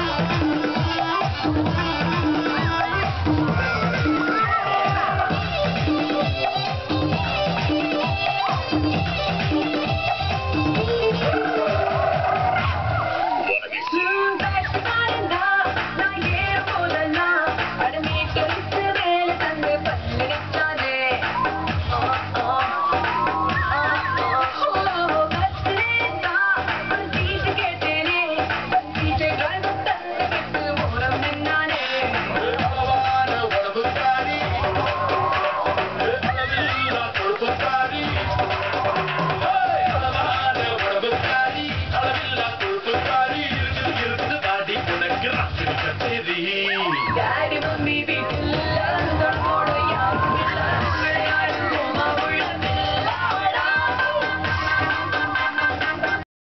Thank. Daddy